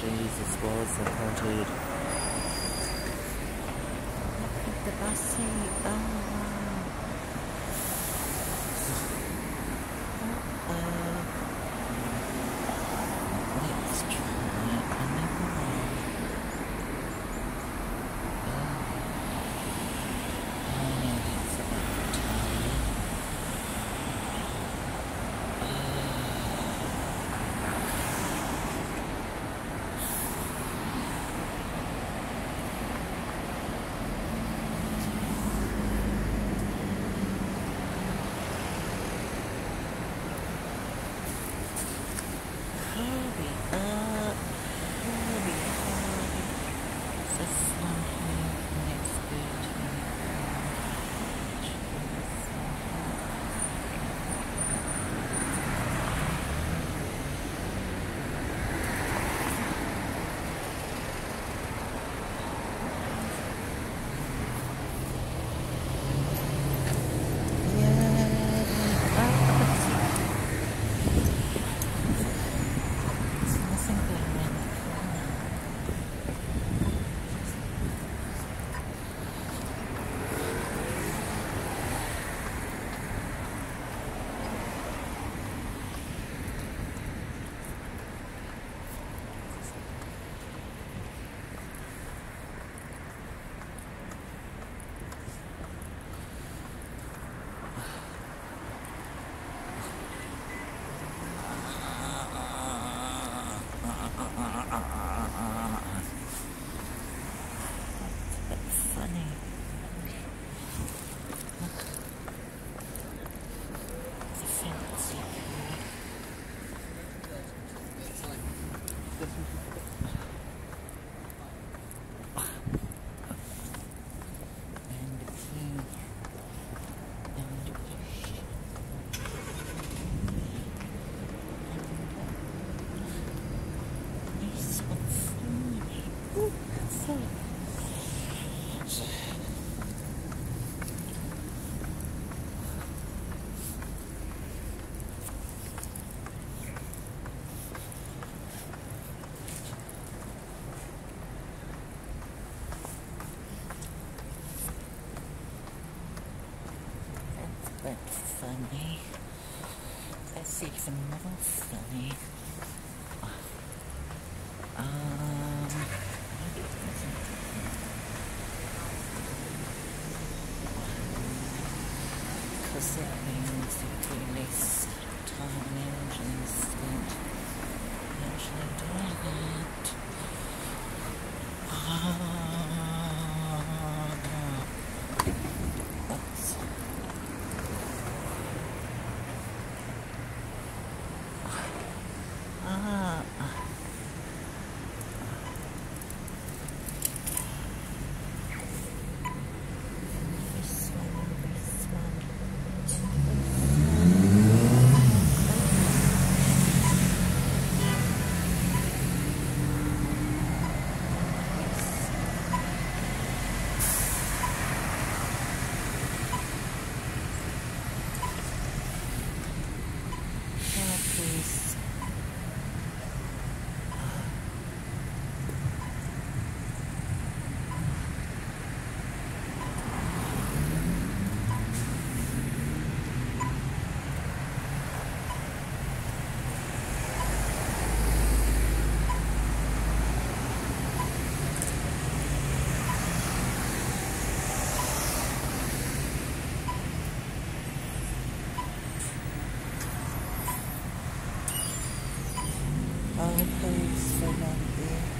Jesus was accounted. Look at the bus seat. Oh. That's funny. That's even more funny. all things for nothing.